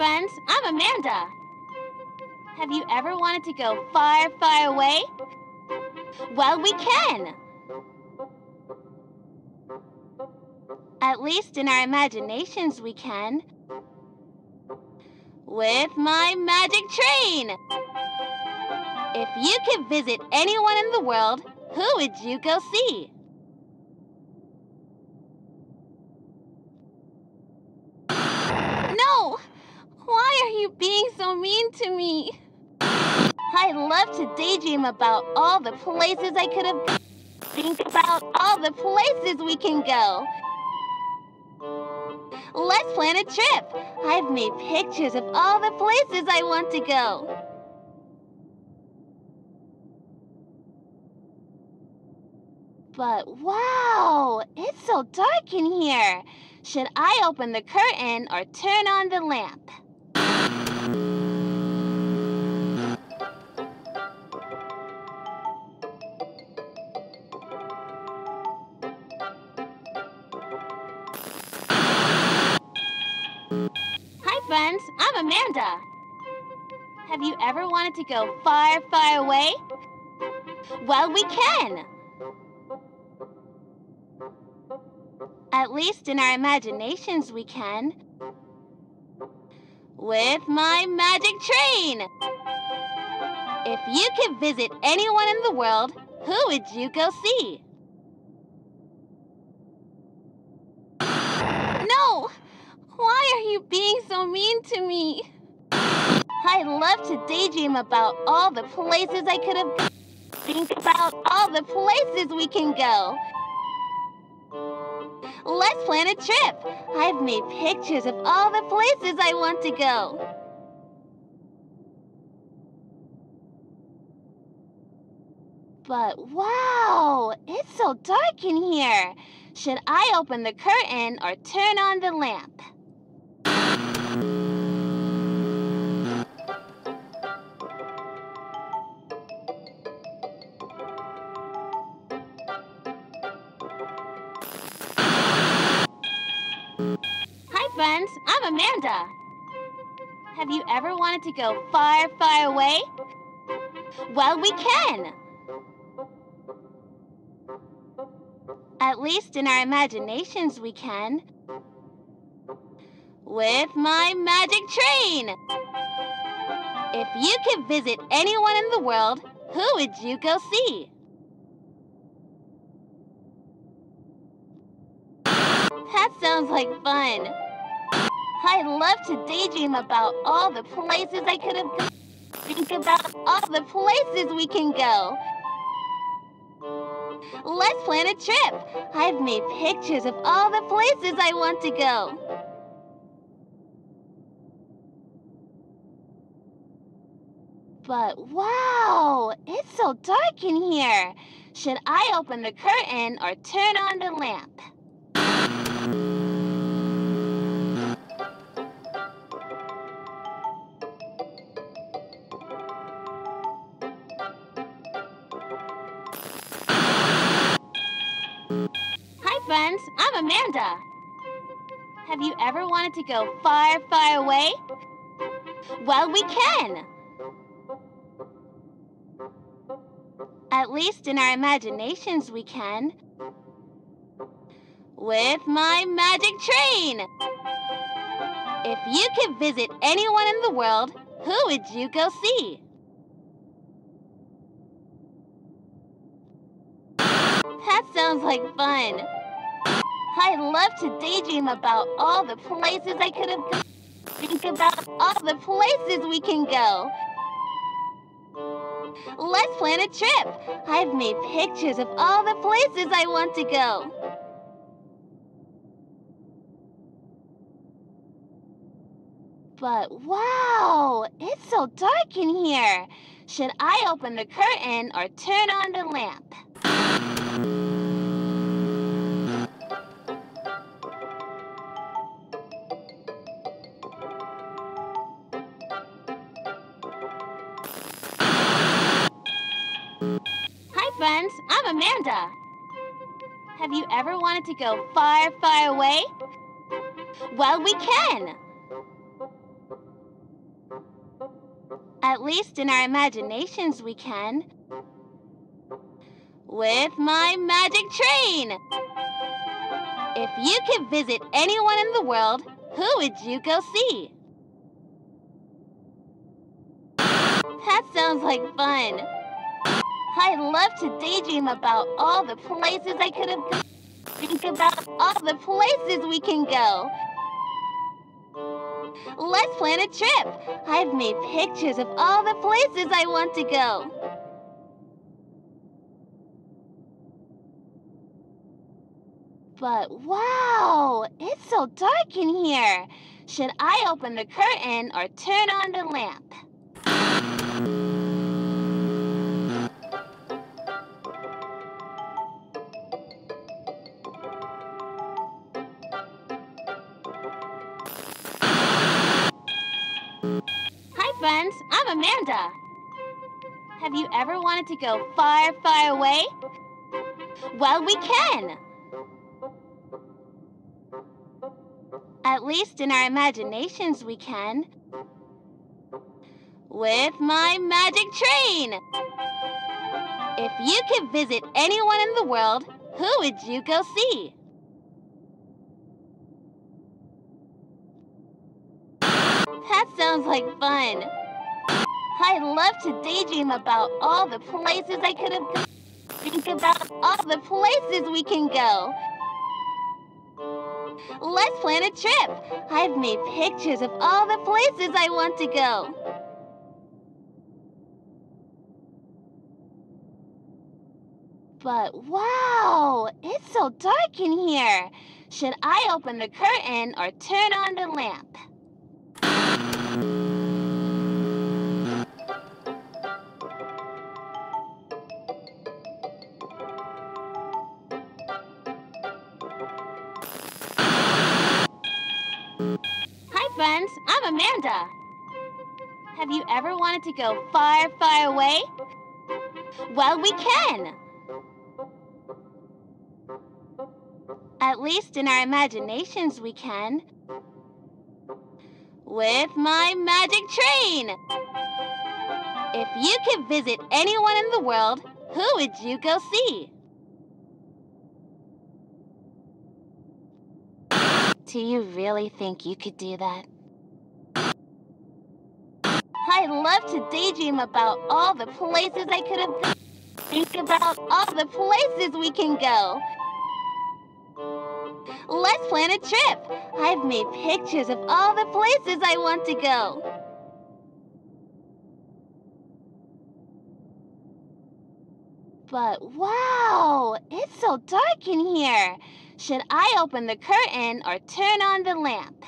friends. I'm Amanda. Have you ever wanted to go far, far away? Well, we can. At least in our imaginations, we can. With my magic train. If you could visit anyone in the world, who would you go see? No! Why are you being so mean to me? I love to daydream about all the places I could have. Think about all the places we can go. Let's plan a trip. I've made pictures of all the places I want to go. But wow, it's so dark in here. Should I open the curtain or turn on the lamp? Friends. I'm Amanda. Have you ever wanted to go far, far away? Well, we can. At least in our imaginations, we can. With my magic train. If you could visit anyone in the world, who would you go see? No! Why are being so mean to me? I love to daydream about all the places I could have. Think about all the places we can go. Let's plan a trip. I've made pictures of all the places I want to go. But wow, it's so dark in here. Should I open the curtain or turn on the lamp? Friends. I'm Amanda. Have you ever wanted to go far, far away? Well, we can. At least in our imaginations, we can. With my magic train. If you could visit anyone in the world, who would you go see? That sounds like fun. I love to daydream about all the places I could have. Gone. Think about all the places we can go. Let's plan a trip. I've made pictures of all the places I want to go. But wow, it's so dark in here. Should I open the curtain or turn on the lamp? Amanda. Have you ever wanted to go far, far away? Well, we can. At least in our imaginations, we can. With my magic train. If you could visit anyone in the world, who would you go see? That sounds like fun. I love to daydream about all the places I could have. Gone. Think about all the places we can go. Let's plan a trip. I've made pictures of all the places I want to go. But wow, it's so dark in here. Should I open the curtain or turn on the lamp? Friends. I'm Amanda. Have you ever wanted to go far, far away? Well, we can. At least in our imaginations, we can. With my magic train! If you could visit anyone in the world, who would you go see? That sounds like fun. I love to daydream about all the places I could have gone. Think about all the places we can go. Let's plan a trip. I've made pictures of all the places I want to go. But wow, it's so dark in here. Should I open the curtain or turn on the lamp? Friends, I'm Amanda. Have you ever wanted to go far, far away? Well, we can. At least in our imaginations we can. With my magic train! If you could visit anyone in the world, who would you go see? That sounds like fun. I love to daydream about all the places I could have gone. Think about all the places we can go. Let's plan a trip. I've made pictures of all the places I want to go. But wow, it's so dark in here. Should I open the curtain or turn on the lamp? Hi friends, I'm Amanda. Have you ever wanted to go far, far away? Well, we can. At least in our imaginations we can. With my magic train! If you could visit anyone in the world, who would you go see? Do you really think you could do that? I love to daydream about all the places I could have Think about all the places we can go. Let's plan a trip. I've made pictures of all the places I want to go. But wow, it's so dark in here. Should I open the curtain or turn on the lamp?